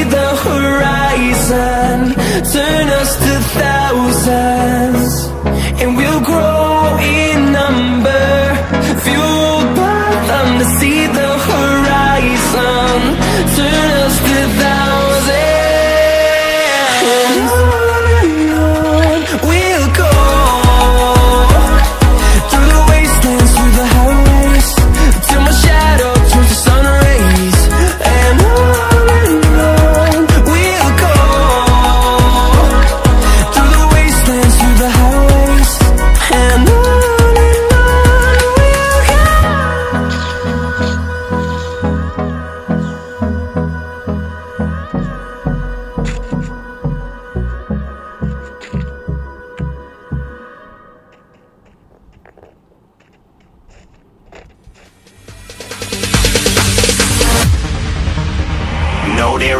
the horizon.